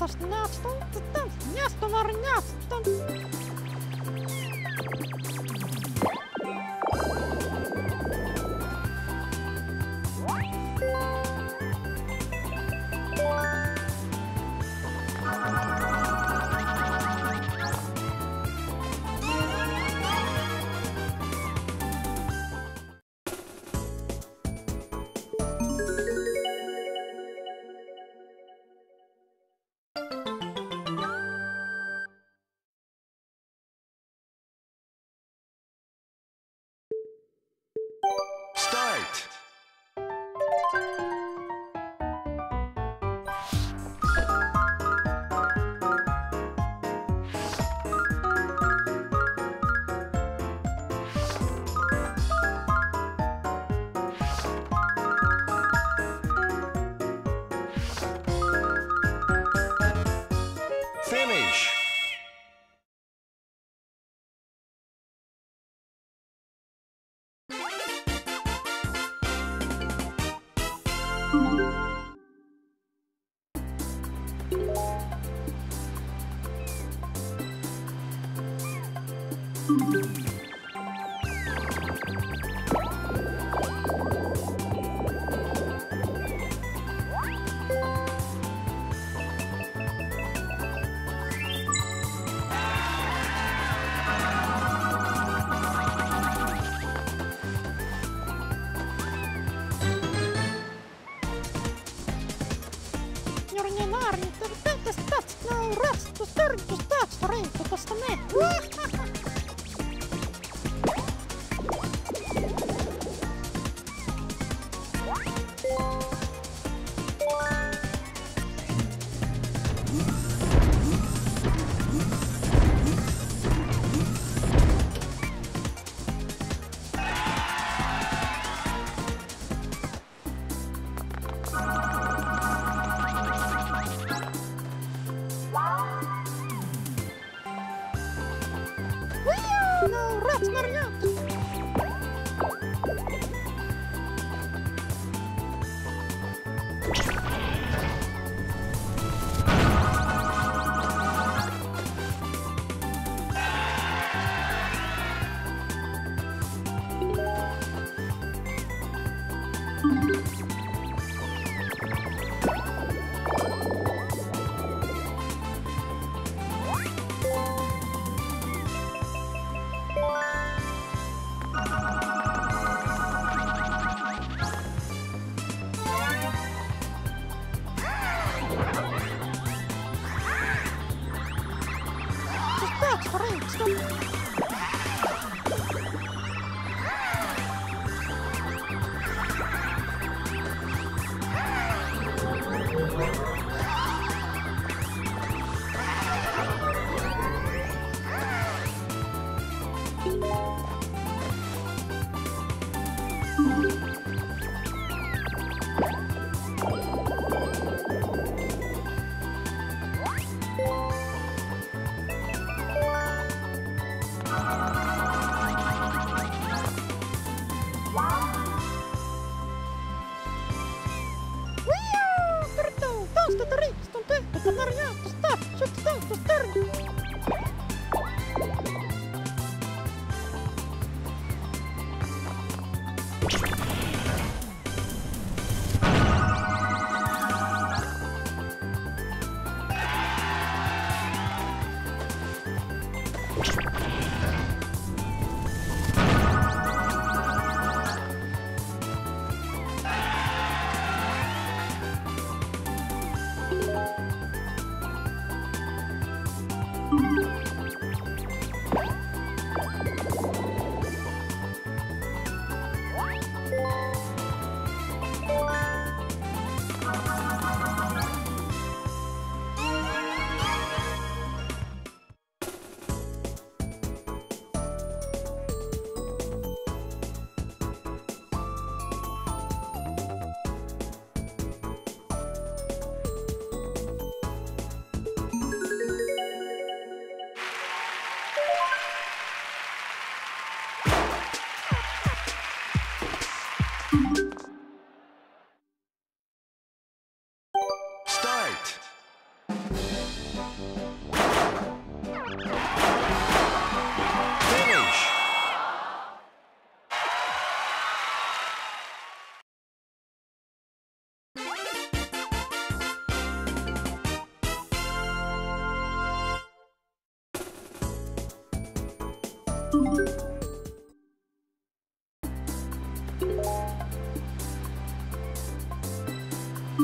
Сашня, что ты там? Място, марня, что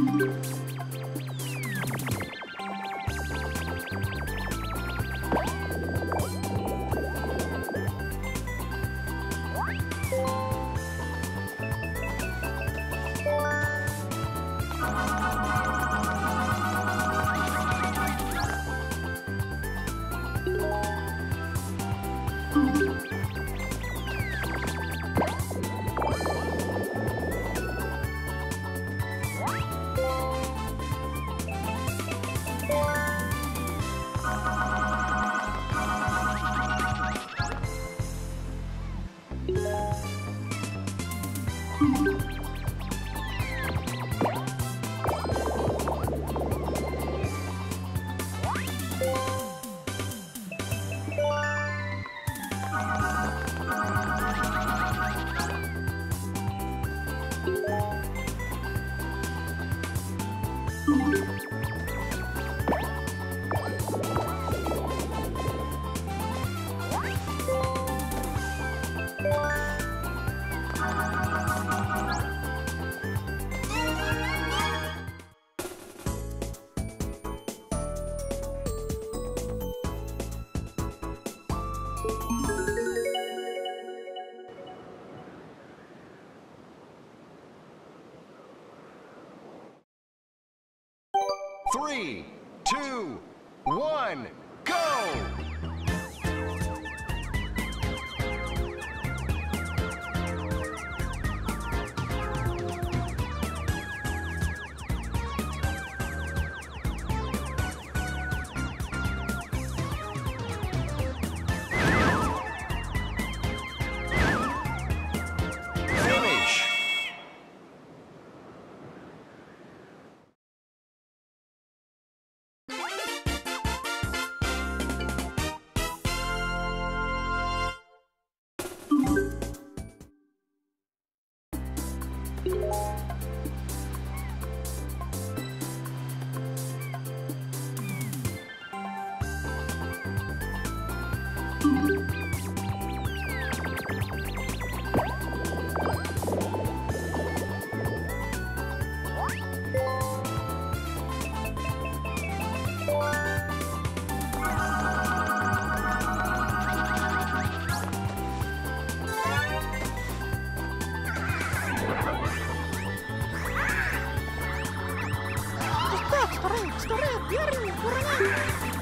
Música two, скорее, скорее, Перни,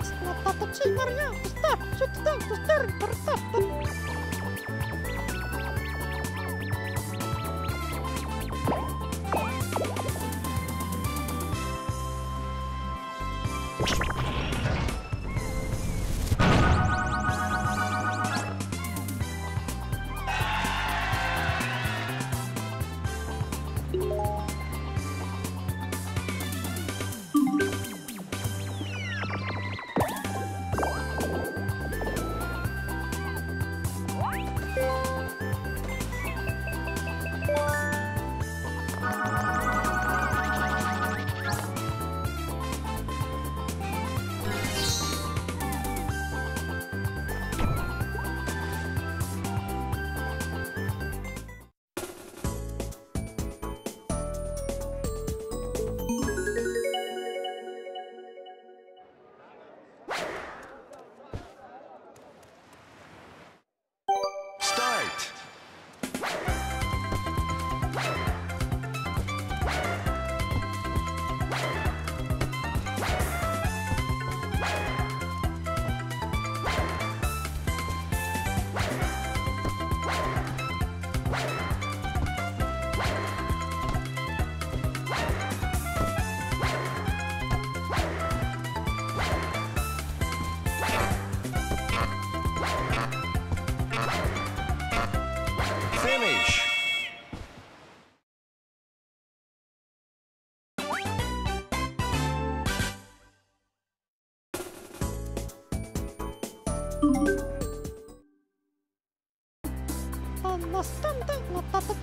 Max, ma tata ci Mario, star, shoot down, star, star, star.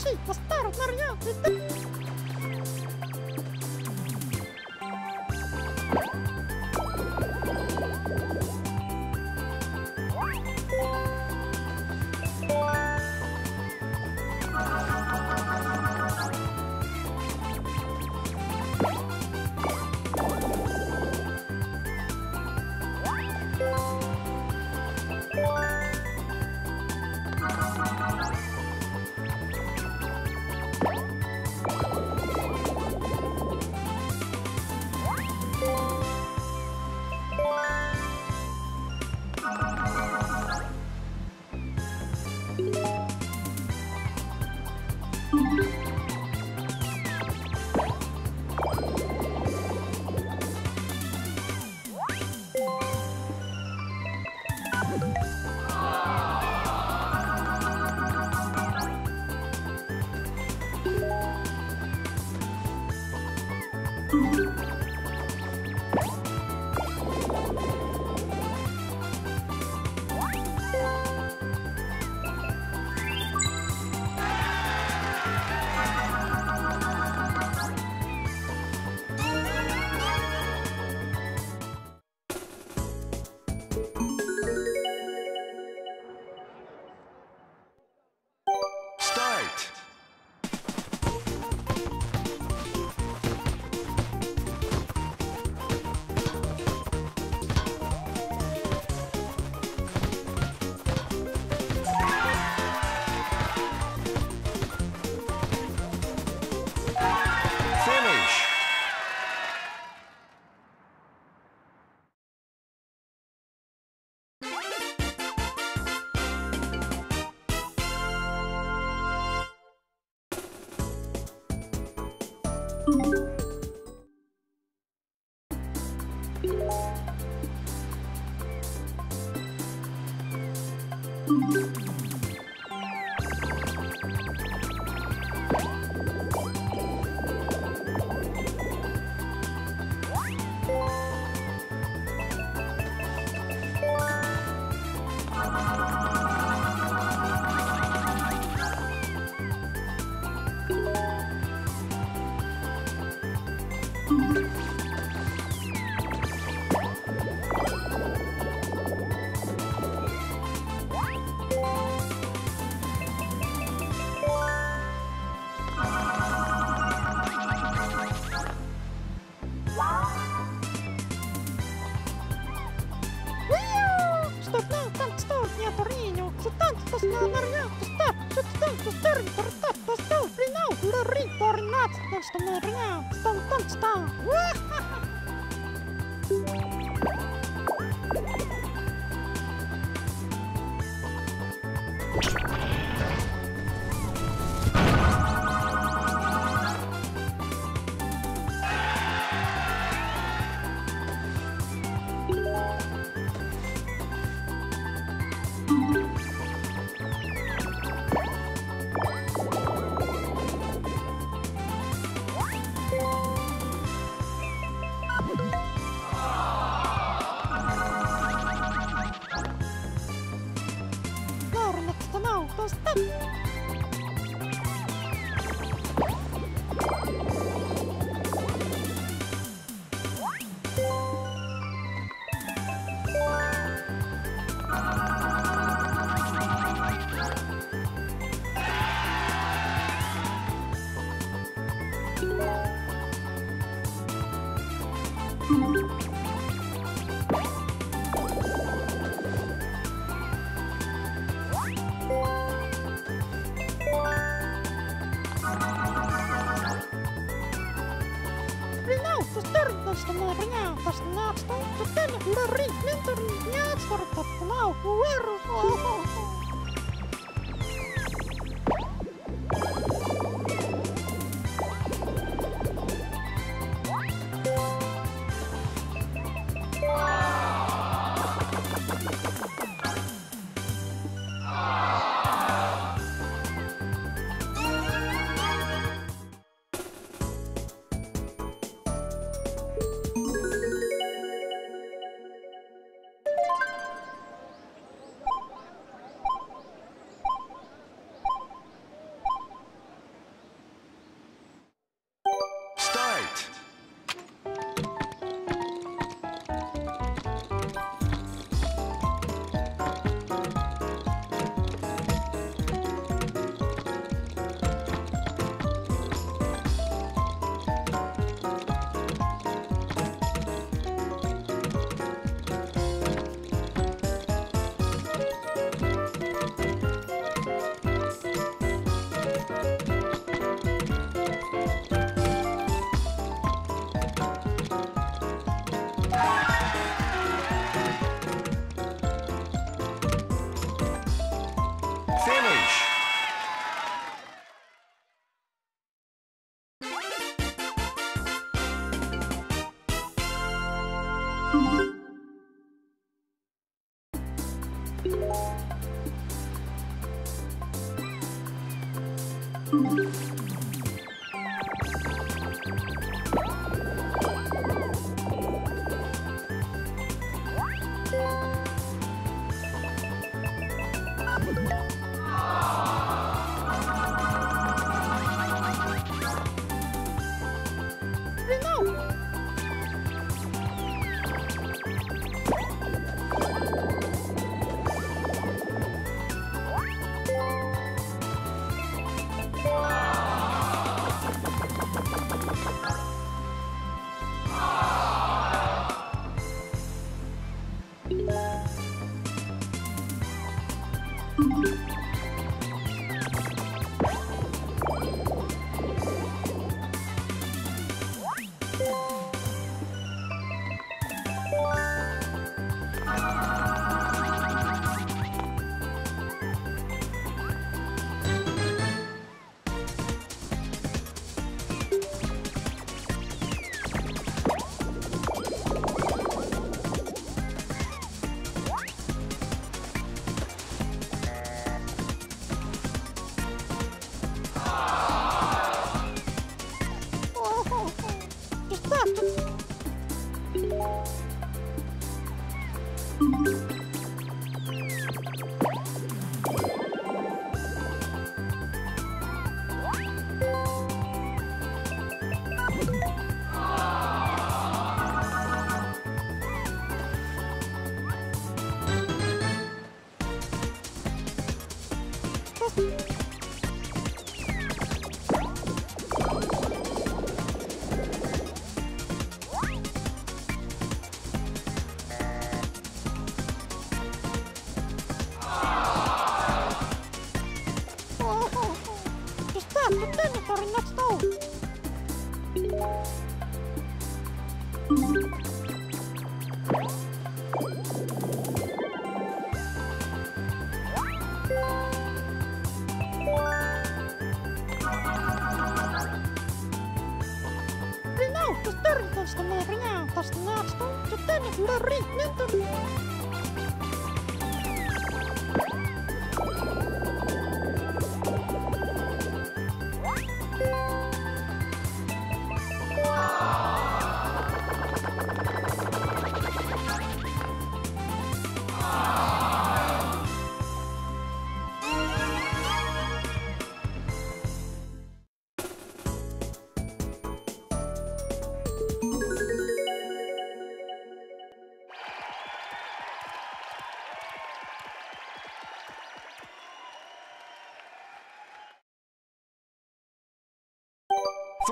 Sì, claro, Mario! Música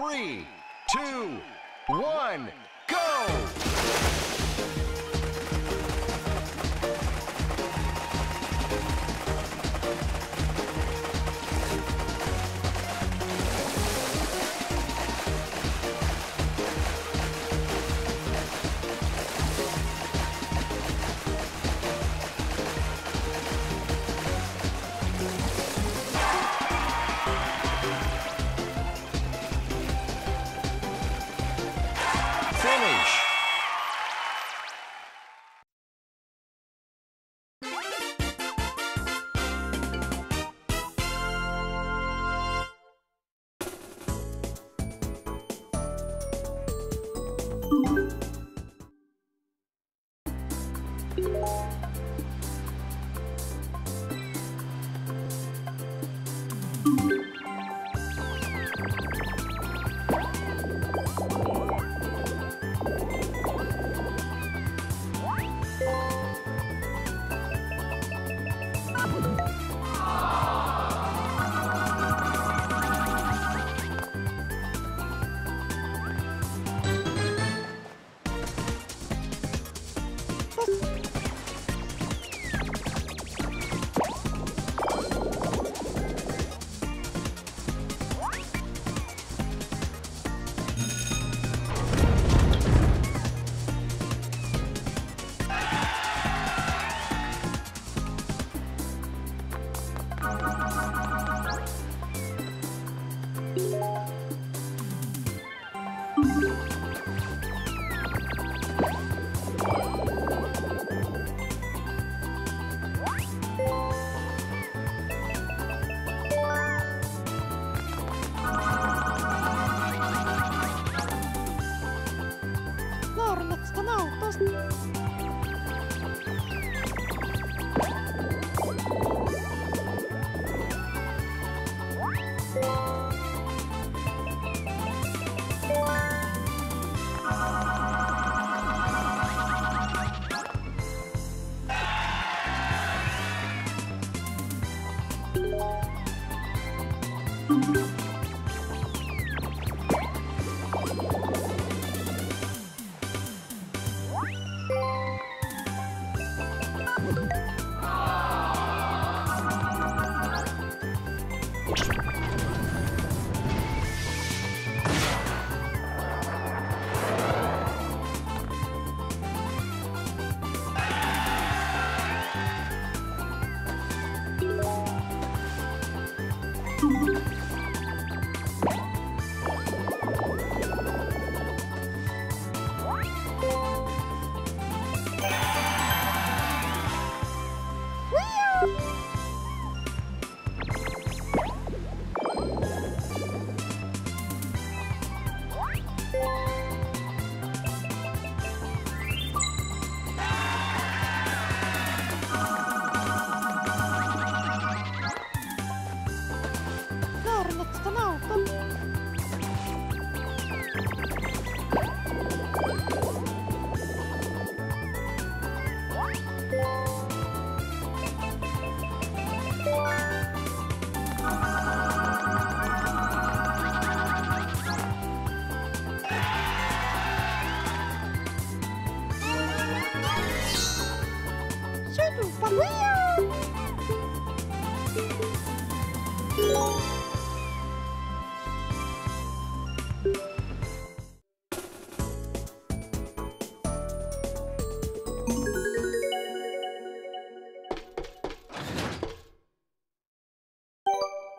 Three, two, one,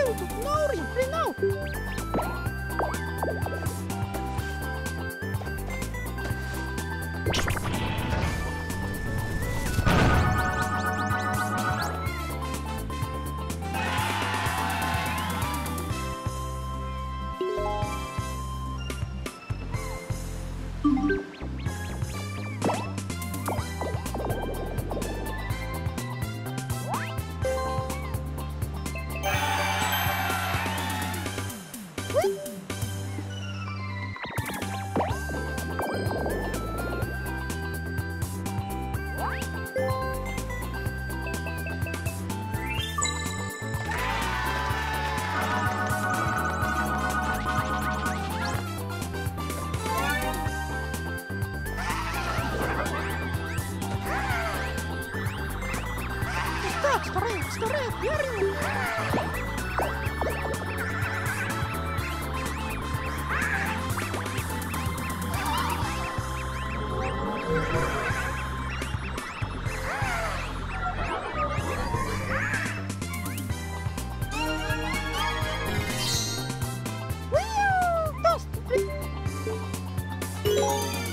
Tildo, Mauri, Reinaldo. Start.